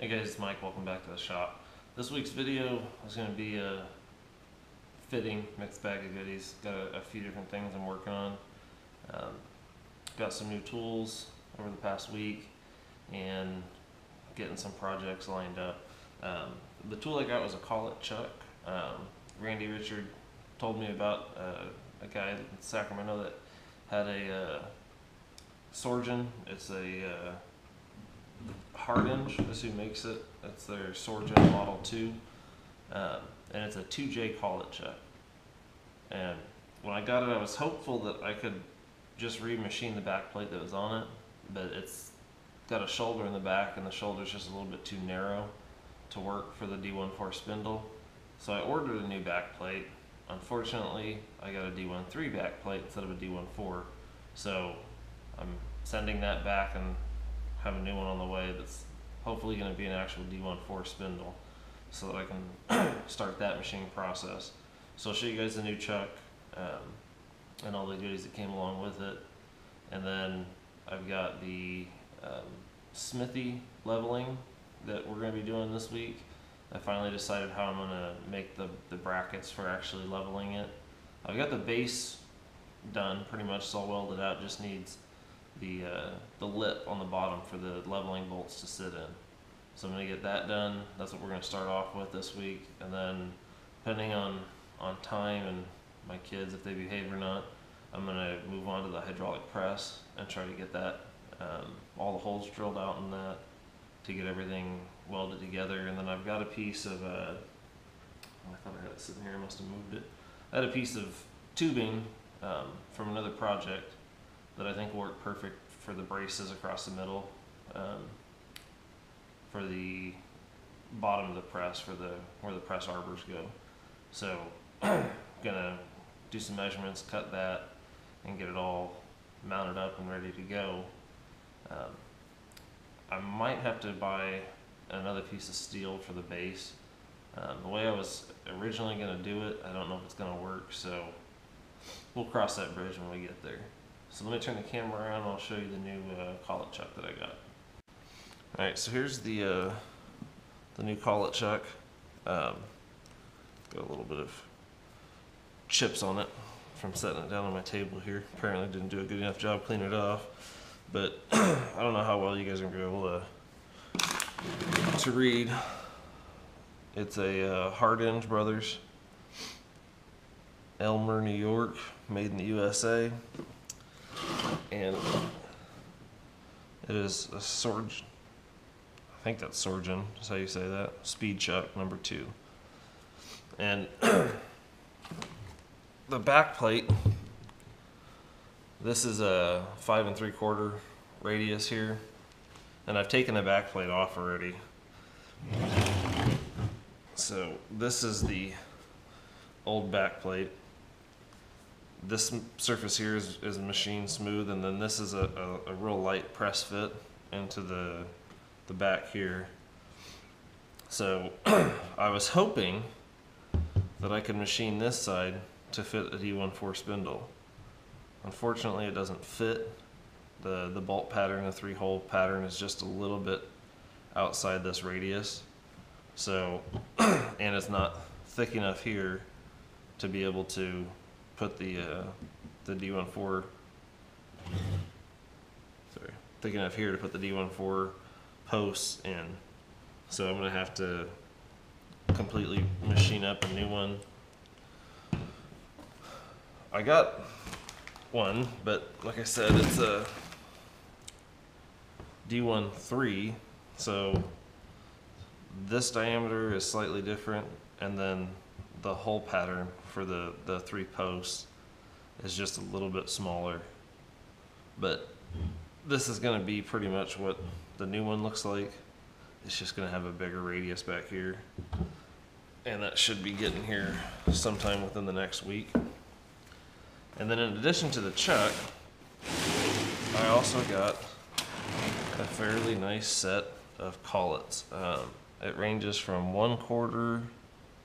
Hey guys, it's Mike. Welcome back to the shop. This week's video is going to be a fitting mixed bag of goodies. Got a, a few different things I'm working on. Um, got some new tools over the past week and getting some projects lined up. Um, the tool I got was a collet chuck. Um, Randy Richard told me about uh, a guy in Sacramento that had a uh, Sjogren. It's a uh, Hardinge is who makes it. That's their Sjogren Model 2. Um, and it's a 2J collet chuck. And when I got it, I was hopeful that I could just remachine the back plate that was on it, but it's got a shoulder in the back, and the shoulder's just a little bit too narrow to work for the D14 spindle. So I ordered a new back plate. Unfortunately, I got a D13 back plate instead of a D14. So I'm sending that back and have a new one on the way that's hopefully going to be an actual D14 spindle so that I can start that machine process. So I'll show you guys the new chuck um, and all the goodies that came along with it. And then I've got the um, smithy leveling that we're going to be doing this week. I finally decided how I'm going to make the, the brackets for actually leveling it. I've got the base done pretty much, it's all welded out, just needs the, uh, the lip on the bottom for the leveling bolts to sit in. So I'm gonna get that done. That's what we're gonna start off with this week. And then depending on, on time and my kids, if they behave or not, I'm gonna move on to the hydraulic press and try to get that, um, all the holes drilled out in that to get everything welded together. And then I've got a piece of, uh, oh, I thought I had it sitting here, I must have moved it. I had a piece of tubing, um, from another project that I think will work perfect for the braces across the middle, um, for the bottom of the press, for the where the press arbors go. So, gonna do some measurements, cut that, and get it all mounted up and ready to go. Um, I might have to buy another piece of steel for the base. Um, the way I was originally gonna do it, I don't know if it's gonna work, so we'll cross that bridge when we get there. So let me turn the camera around and I'll show you the new uh, collet chuck that I got. Alright, so here's the uh, the new collet chuck. Um, got a little bit of chips on it from setting it down on my table here. Apparently didn't do a good enough job cleaning it off. But I don't know how well you guys are going to be able to, to read. It's a uh, Hardinge Brothers Elmira, New York, made in the USA. And it is a sword, I think that's Sjogren, is how you say that. Speed chuck number two. And the back plate, this is a five and three quarter radius here. And I've taken the back plate off already. So this is the old back plate this surface here is, is machine smooth and then this is a, a, a, real light press fit into the, the back here. So I was hoping that I could machine this side to fit a D14 spindle. Unfortunately it doesn't fit. The, the bolt pattern, the three hole pattern is just a little bit outside this radius. So, and it's not thick enough here to be able to put the uh, the D14 sorry thick enough here to put the D14 posts in. So I'm gonna have to completely machine up a new one. I got one but like I said it's a D13 so this diameter is slightly different and then the hole pattern for the, the three posts is just a little bit smaller. But this is going to be pretty much what the new one looks like. It's just going to have a bigger radius back here. And that should be getting here sometime within the next week. And then in addition to the chuck, I also got a fairly nice set of collets. Um, it ranges from one quarter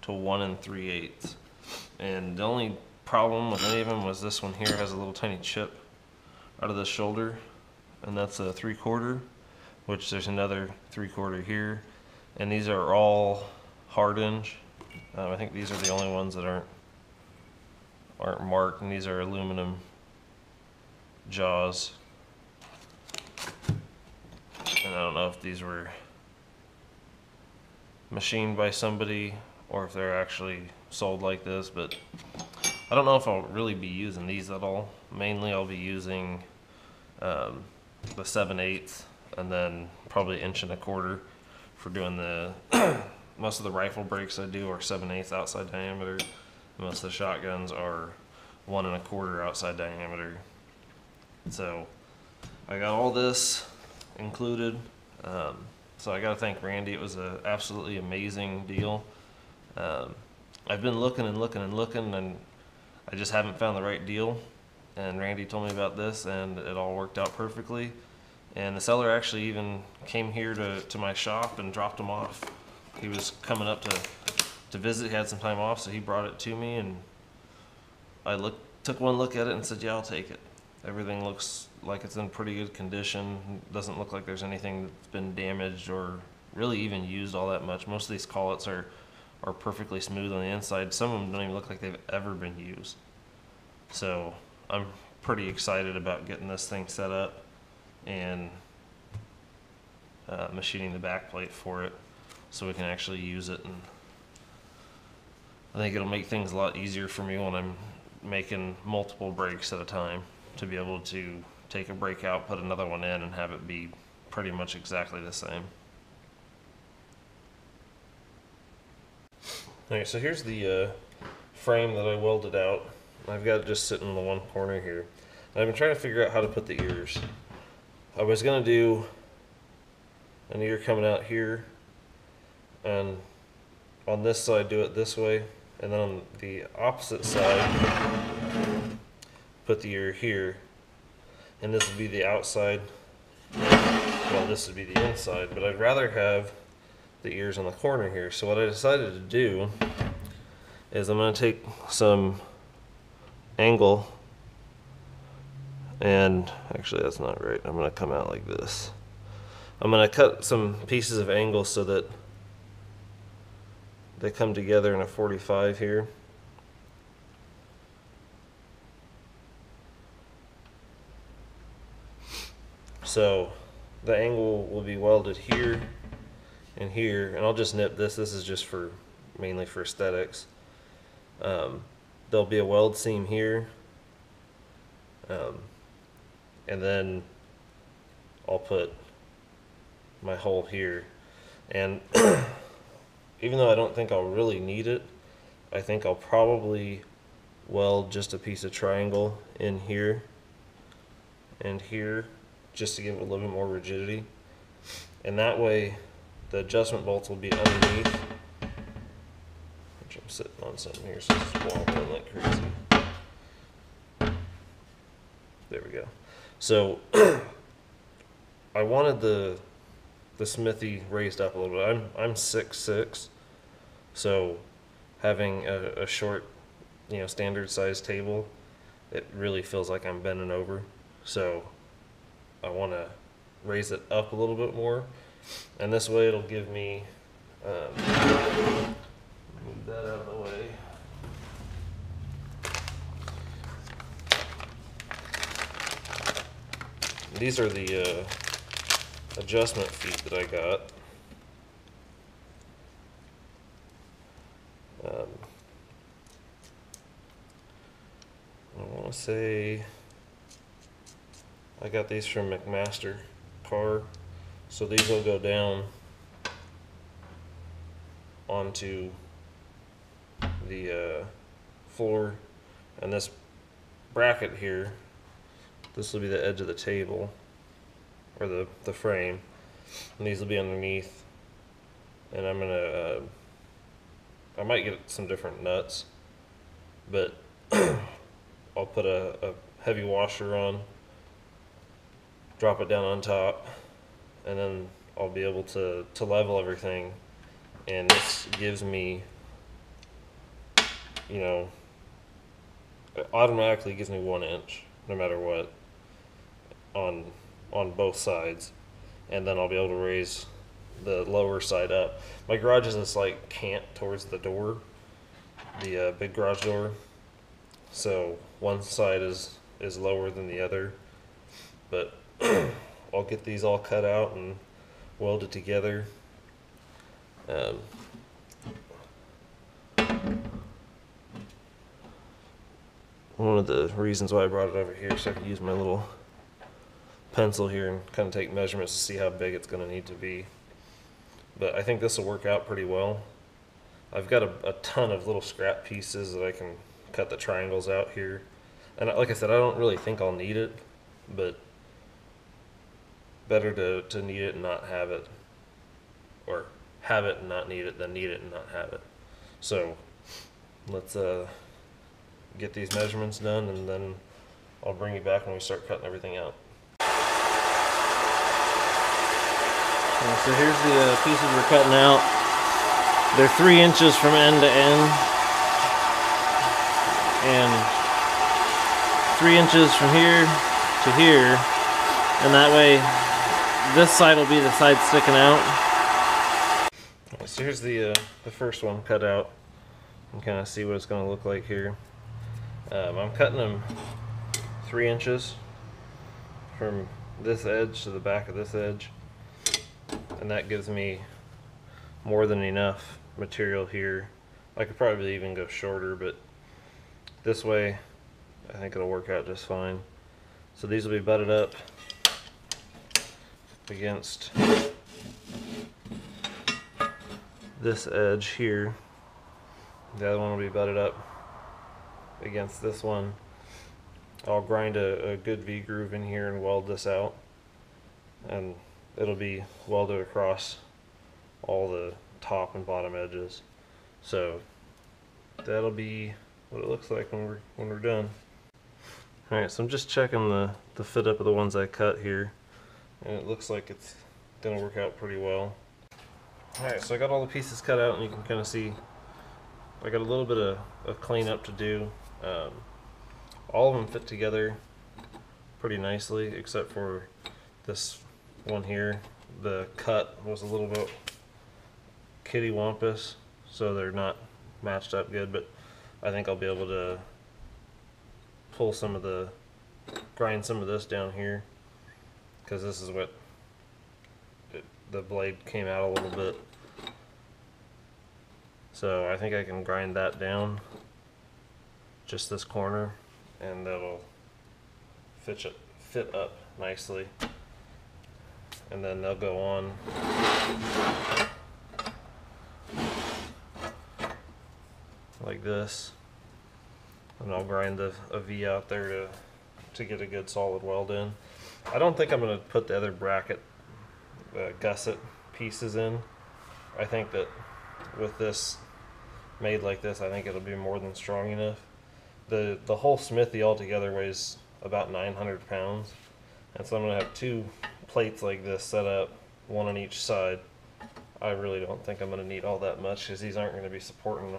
to one and three eighths. And the only problem with any of them was this one here has a little tiny chip out of the shoulder, and that's a three quarter, which there's another three quarter here, and these are all hardened. Um, I think these are the only ones that aren't aren't marked, and these are aluminum jaws. And I don't know if these were machined by somebody or if they're actually sold like this, but I don't know if I'll really be using these at all. Mainly I'll be using um, the 7 eighths and then probably inch and a quarter for doing the most of the rifle brakes I do are 7 eighths outside diameter. Most of the shotguns are one and a quarter outside diameter. So I got all this included. Um, so I got to thank Randy. It was an absolutely amazing deal. Um, I've been looking and looking and looking, and I just haven't found the right deal. And Randy told me about this, and it all worked out perfectly. And the seller actually even came here to, to my shop and dropped them off. He was coming up to, to visit, he had some time off, so he brought it to me, and I took one look at it and said, Yeah, I'll take it. Everything looks like it's in pretty good condition. Doesn't look like there's anything that's been damaged or really even used all that much. Most of these collets are are perfectly smooth on the inside. Some of them don't even look like they've ever been used. So I'm pretty excited about getting this thing set up and uh, machining the back plate for it so we can actually use it and I think it'll make things a lot easier for me when I'm making multiple brakes at a time to be able to take a brake out, put another one in, and have it be pretty much exactly the same. Alright, so here's the uh, frame that I welded out. I've got it just sitting in the one corner here. And I've been trying to figure out how to put the ears. I was going to do an ear coming out here, and on this side do it this way, and then on the opposite side put the ear here, and this would be the outside. Well, this would be the inside, but I'd rather have the ears on the corner here. So what I decided to do is I'm going to take some angle and actually that's not right. I'm going to come out like this. I'm going to cut some pieces of angle so that they come together in a 45 here. So the angle will be welded here and here, and I'll just nip this. This is just for mainly for aesthetics. Um, there'll be a weld seam here, um, and then I'll put my hole here. And even though I don't think I'll really need it, I think I'll probably weld just a piece of triangle in here and here just to give it a little bit more rigidity. And that way the adjustment bolts will be underneath. Which I'm sitting on something here, so it's wobbling like crazy. There we go. So I wanted the the smithy raised up a little bit. I'm I'm six six, so having a, a short, you know, standard size table, it really feels like I'm bending over. So I want to raise it up a little bit more. And this way it'll give me, um, move that out of the way. These are the uh, adjustment feet that I got. Um, I want to say I got these from McMaster car. So these will go down onto the uh, floor. And this bracket here, this will be the edge of the table or the, the frame. And these will be underneath. And I'm gonna uh, I might get some different nuts but I'll put a, a heavy washer on drop it down on top, and then I'll be able to, to level everything. And this gives me, you know, it automatically gives me one inch, no matter what, on on both sides. And then I'll be able to raise the lower side up. My garage is this like cant towards the door, the uh, big garage door. So one side is is lower than the other, but I'll get these all cut out and welded together. Um, one of the reasons why I brought it over here so I could use my little pencil here and kind of take measurements to see how big it's going to need to be. But I think this will work out pretty well. I've got a, a ton of little scrap pieces that I can cut the triangles out here. And like I said, I don't really think I'll need it, but better to, to need it and not have it. Or have it and not need it than need it and not have it. So let's uh, get these measurements done and then I'll bring you back when we start cutting everything out. So here's the uh, pieces we're cutting out. They're three inches from end to end. And three inches from here to here. And that way, this side will be the side sticking out. So here's the, uh, the first one cut out. And kind of see what it's going to look like here. Um, I'm cutting them three inches from this edge to the back of this edge and that gives me more than enough material here I could probably even go shorter but this way I think it'll work out just fine so these will be butted up against this edge here. The other one will be butted up against this one. I'll grind a, a good V groove in here and weld this out. And it'll be welded across all the top and bottom edges. So that'll be what it looks like when we're when we're done. Alright so I'm just checking the the fit up of the ones I cut here and it looks like it's gonna work out pretty well. Alright so I got all the pieces cut out and you can kind of see I got a little bit of, of cleanup to do. Um, all of them fit together pretty nicely except for this one here. The cut was a little bit kitty wampus so they're not matched up good but I think I'll be able to pull some of the grind some of this down here because this is what it, the blade came out a little bit. So I think I can grind that down just this corner and that'll fit, it, fit up nicely. And then they'll go on. Like this. And I'll grind the, a V out there to to get a good solid weld in. I don't think I'm going to put the other bracket uh, gusset pieces in. I think that with this made like this I think it'll be more than strong enough. The, the whole smithy altogether weighs about 900 pounds and so I'm going to have two plates like this set up, one on each side. I really don't think I'm going to need all that much because these aren't going to be supporting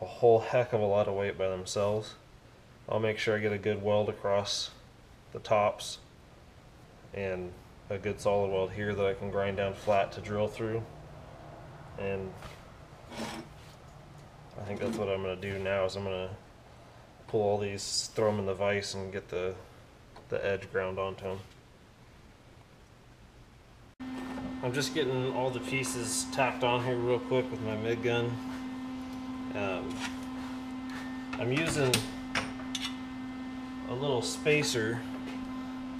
a whole heck of a lot of weight by themselves. I'll make sure I get a good weld across the tops and a good solid weld here that I can grind down flat to drill through. And I think that's what I'm going to do now is I'm going to pull all these, throw them in the vise and get the, the edge ground onto them. I'm just getting all the pieces tacked on here real quick with my MIG gun. Um, I'm using a little spacer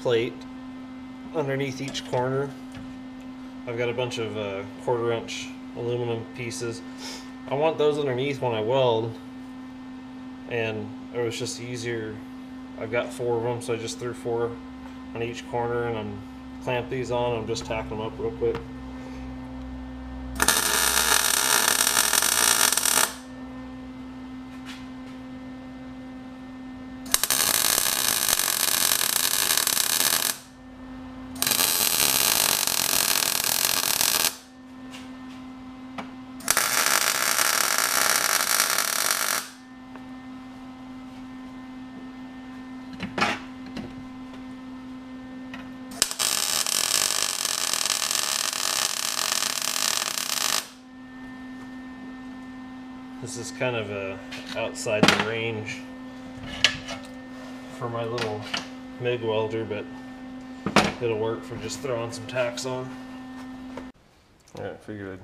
plate underneath each corner. I've got a bunch of uh, quarter inch aluminum pieces. I want those underneath when I weld and it was just easier. I've got four of them so I just threw four on each corner and I'm clamp these on. I'm just tacking them up real quick. Is kind of a outside the range for my little MIG welder, but it'll work for just throwing some tacks on. I figured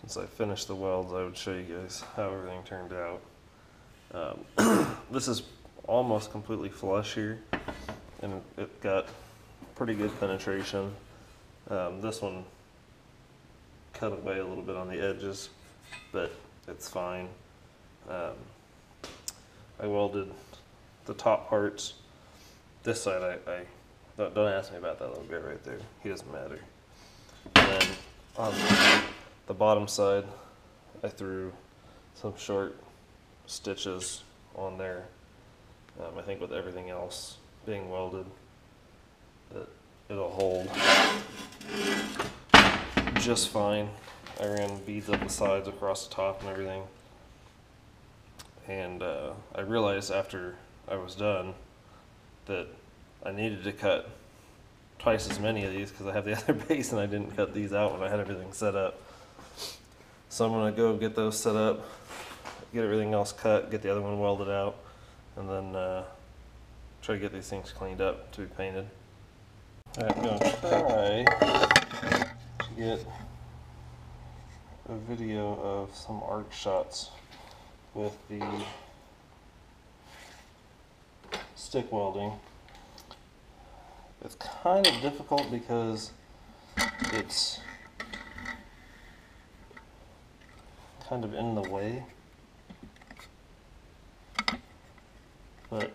since I finished the welds, I would show you guys how everything turned out. Um, this is almost completely flush here, and it got pretty good penetration. Um, this one cut away a little bit on the edges, but it's fine. Um, I welded the top parts. This side, I, I don't, don't ask me about that little bit right there. He doesn't matter. And then on the, the bottom side, I threw some short stitches on there. Um, I think with everything else being welded, that it'll hold just fine. I ran beads up the sides, across the top, and everything. And uh, I realized after I was done that I needed to cut twice as many of these because I have the other base and I didn't cut these out when I had everything set up. So I'm gonna go get those set up, get everything else cut, get the other one welded out, and then uh, try to get these things cleaned up to be painted. Alright, I'm gonna try to get a video of some arc shots with the stick welding. It's kind of difficult because it's kind of in the way. But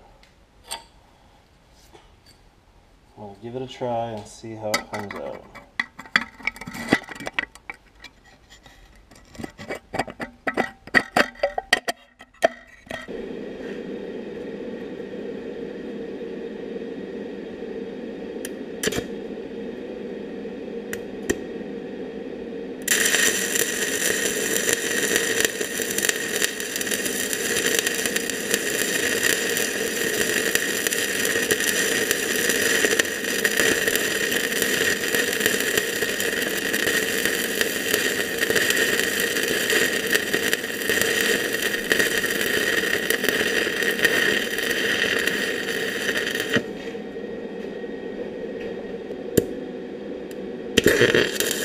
we'll give it a try and see how it comes out. Yeah.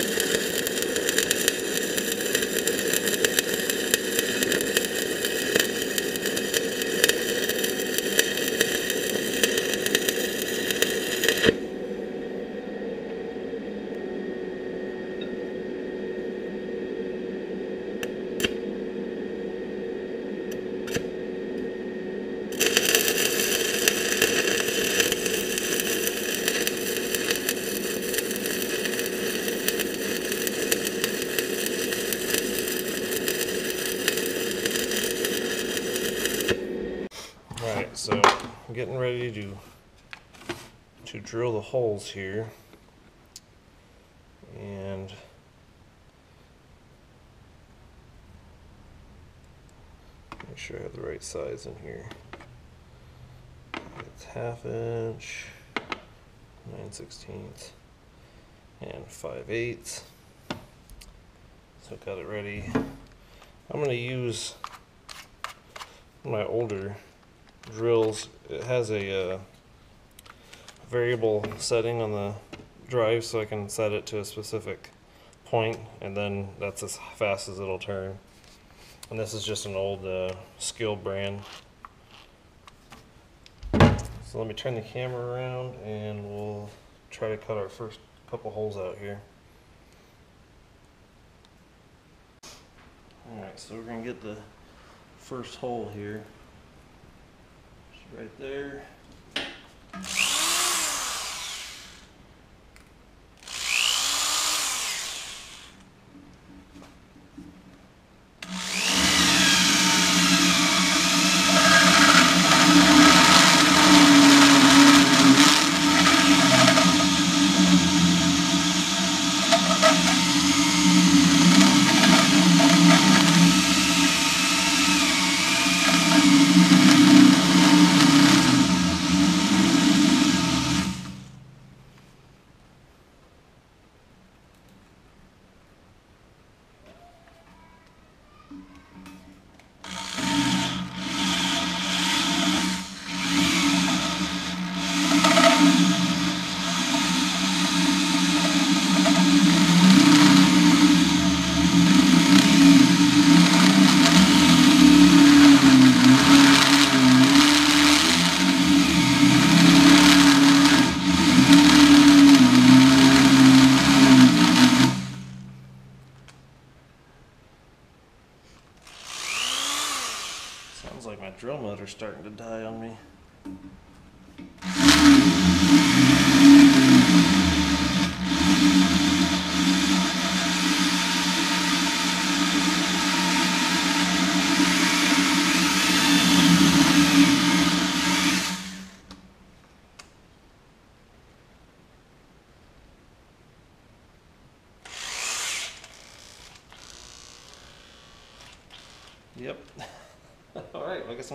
Drill the holes here. And make sure I have the right size in here. It's half inch, nine sixteenths, and five eighths. So got it ready. I'm gonna use my older drills. It has a uh, variable setting on the drive so I can set it to a specific point and then that's as fast as it'll turn. And this is just an old uh, Skil brand. So let me turn the camera around and we'll try to cut our first couple holes out here. Alright, so we're going to get the first hole here. Just right there.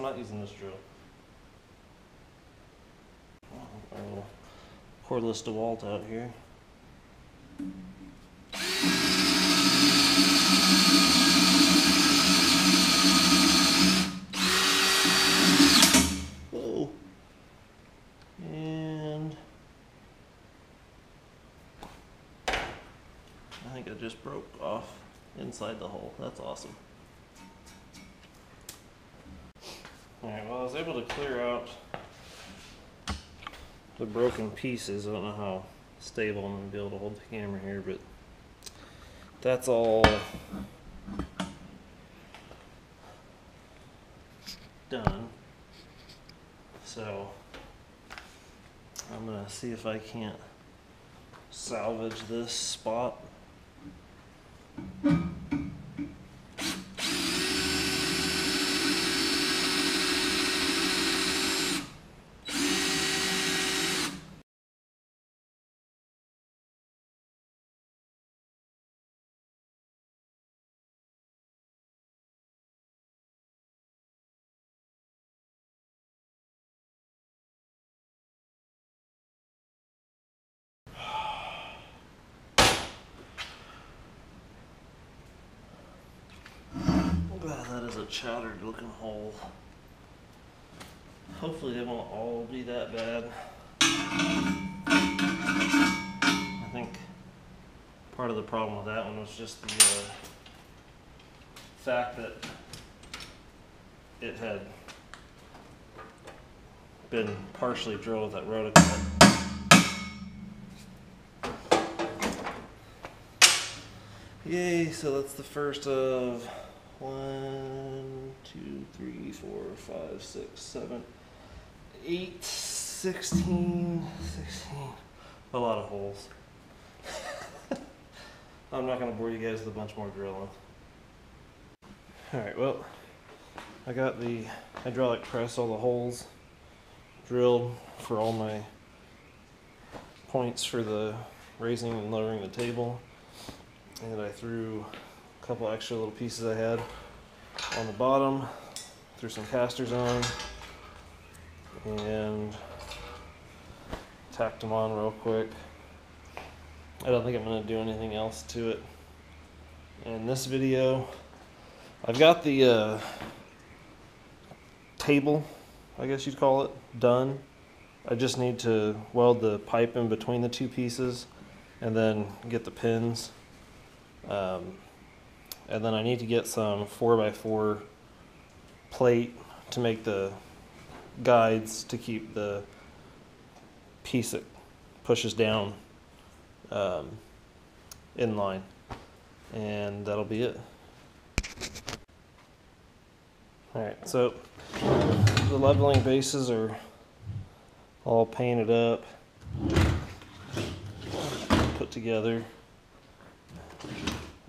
I'm not using this drill. Oh, cordless DeWalt out here. Able to clear out the broken pieces. I don't know how stable I'm going to be able to hold the camera here, but that's all done. So, I'm going to see if I can't salvage this spot. God, that is a chowdered looking hole. Hopefully they won't all be that bad. I think part of the problem with that one was just the uh, fact that it had been partially drilled with that Rotacut. Yay, so that's the first of one, two, three, four, five, six, seven, eight, sixteen, sixteen. A lot of holes. I'm not gonna bore you guys with a bunch more drilling. Alright, well, I got the hydraulic press, all the holes drilled for all my points for the raising and lowering the table. And I threw couple extra little pieces I had on the bottom, threw some casters on, and tacked them on real quick. I don't think I'm going to do anything else to it. In this video, I've got the uh, table, I guess you'd call it, done. I just need to weld the pipe in between the two pieces and then get the pins. Um, and then I need to get some 4x4 plate to make the guides to keep the piece that pushes down um, in line. And that'll be it. Alright, so the leveling bases are all painted up, put together.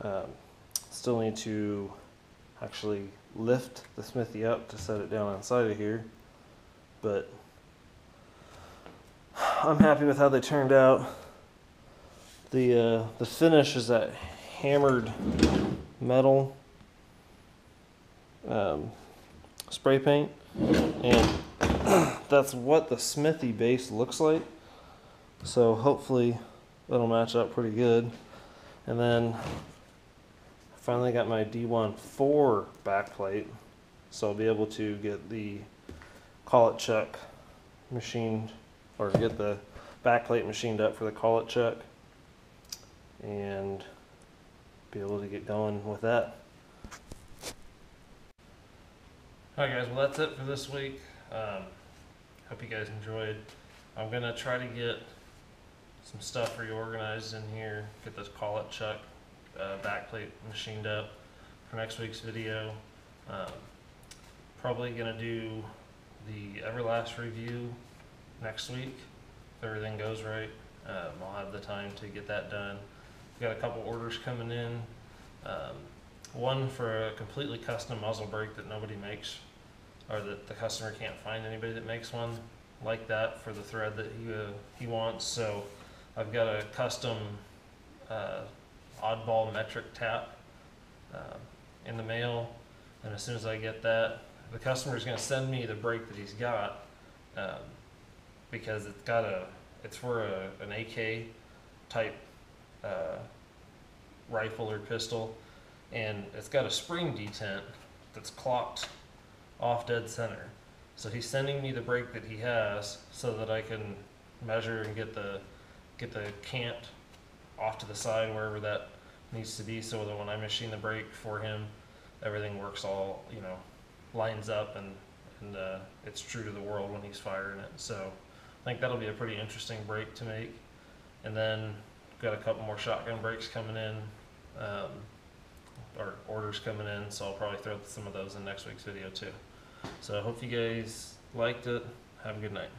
Um, still need to actually lift the smithy up to set it down inside of here, but I'm happy with how they turned out. The uh, the finish is that hammered metal um, spray paint, and that's what the smithy base looks like. So hopefully that'll match up pretty good. And then finally got my D1 back backplate, so I'll be able to get the collet chuck machined, or get the backplate machined up for the collet chuck, and be able to get going with that. Alright guys, well that's it for this week. Um, hope you guys enjoyed. I'm gonna try to get some stuff reorganized in here, get this collet chuck uh, backplate machined up for next week's video. Um, probably gonna do the Everlast review next week. If everything goes right, um, I'll have the time to get that done. We've got a couple orders coming in. Um, one for a completely custom muzzle brake that nobody makes, or that the customer can't find anybody that makes one like that for the thread that he, uh, he wants. So I've got a custom uh, oddball metric tap um, in the mail, and as soon as I get that, the customer is going to send me the brake that he's got um, because it's got a it's for a, an AK type uh, rifle or pistol, and it's got a spring detent that's clocked off dead center. So he's sending me the brake that he has so that I can measure and get the get the cant off to the side wherever that needs to be so that when I machine the brake for him, everything works all, you know, lines up and, and uh, it's true to the world when he's firing it. So I think that'll be a pretty interesting brake to make. And then got a couple more shotgun brakes coming in, um, or orders coming in, so I'll probably throw some of those in next week's video too. So I hope you guys liked it. Have a good night.